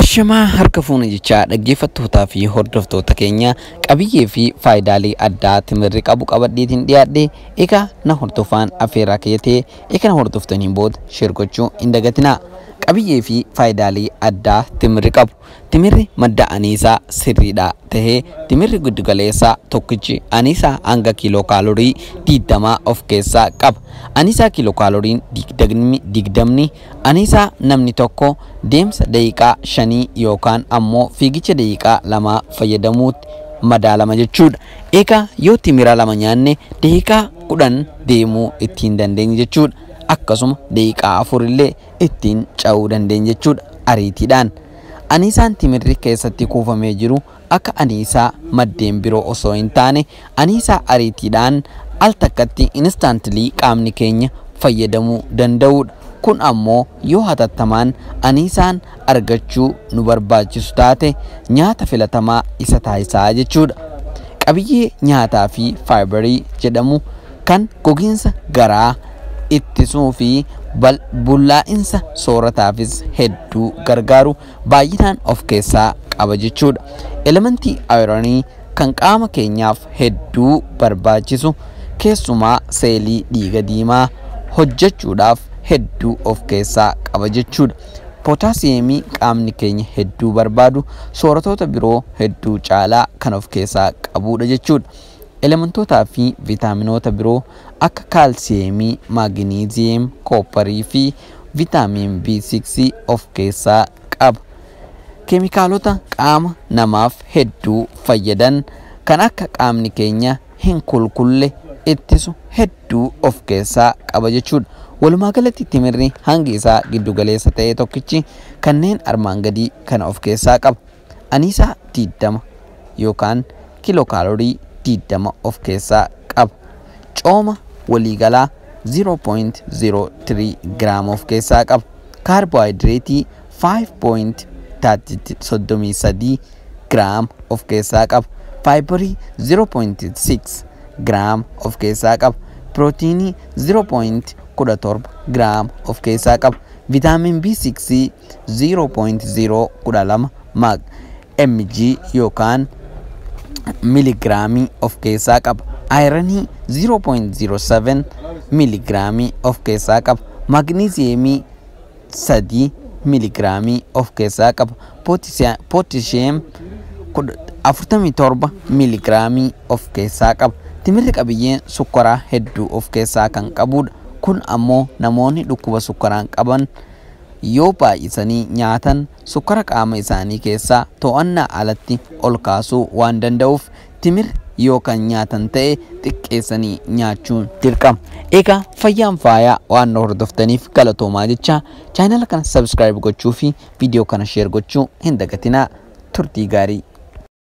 Ashamaa harka fuuna jechaa dhaggeeffattootaa fi hordoftoota keenya qabiyyee fi faayidaalee addaa timirri qabu qabadheetiin dhiyaadhe egaa na hordofaan affeeraa keetee eega na hordoftaniin booda sheer gochuu hin dagatinaa. Qabiyyee fi faayidaalee addaa timirri qabu. Timirri madda aniisaa sirriidha tahee timirri giddugaleessaa tokkichi aniisaa hanga kiiloo kaalorii digdamaa of keessaa qaba. Aniisaa kiiloo kaaloriin digdamni aniisaa namni tokko deemsa daqiiqaa shanii yookaan ammoo fiigicha daqiiqaa lamaa fayyadamuutti madaalama jechuudha. Egaa yoo timira lama nyaanne daqiiqaa kudhan deemuu ittiin dandeenya jechuudha. Akkasuma daqiiqaa afur illee ittiin ca'uu dandeenya jechuudha ariitiidhaan. Aniisaan timirri keessatti kuufamee jiru akka aniisaa maddeen biroo osoo hin taane aniisaa ariitiidhaan al takkatti instaantilii qaamni keenya fayyadamuu danda'udha. Kun ammoo yoo hatattamaan aniisaan argachuu nu barbaachisu taate nyaata filatamaa isa taasisaa jechuudha. Qabiyyee nyaataa fi faayibarii jedhamu kan gogiinsa garaa ittisuu fi bullaa'insa soorataafis hedduu gargaaru baay'inaan of keessaa qaba jechuudha. Elementii ayiranii kan qaama keenyaaf hedduu barbaachisu keessumaa seelii dhiiga diimaa hojjechuudhaaf hedduu of keessaa qaba jechuudha. Pootaasiyeemii qaamni keenya hedduu barbaadu sooratoota biroo hedduu caalaa kan of keessaa qabudha jechuudha. Elementootaa fi viitaaminoota biroo akka kaalsiyeemii, maaginiiziyeem, koopparii fi viitaamiin B6 of keessaa qaba. Keemikaalota qaama namaaf hedduu fayyadan kan akka qaamni keenya hin kulkulle ittisu hedduu of keessaa qaba jechuudha. Walumaa galatti timirri hangi isaa giddugaleessa ta'e tokkichi kanneen armaan gadii kana of keessaa qaba. Aniisaa diidama yookaan kiiloo kaalorii diidama of keessaa qaba. Cooma waliigalaa 0.03 giraama of keessaa qaba. Kaarboohayidireetii 5.33 giraama of keessaa qaba. Faayibarii 0.6 giraama of keessaa qaba. Pirootiinii 0.17 giraama of keessaa qaba. Viitaamin B6 0.012 mag mg yookaan miligiraamii of keessaa qaba. Ayiranii 0.07 miligiraamii of keessaa qaba. Maagniziyeemii 3 miligiraamii of keessaa qaba. Pootisheem 47 miligiraamii of keessaa qaba. Timirri qabiyyeen sukkaraa hedduu of keessaa kan qabudha. Kun ammoo namoonni dhukkuba sukkaraan qaban yoo baay'isanii nyaatan sukkara qaama isaanii keessaa to'annaa alatti ol kaasuu waan danda'uuf timirri yoo kan nyaatan ta'e xiqqeessanii nyaachuun dirqama. Egaa fayyaan faayaa waan nu hordoftaniif galatoomaa jecha chaanala kana sabskiraayib gochuu fi viidiyoo kana sheer gochuu hin dagatinaa turtii gaarii.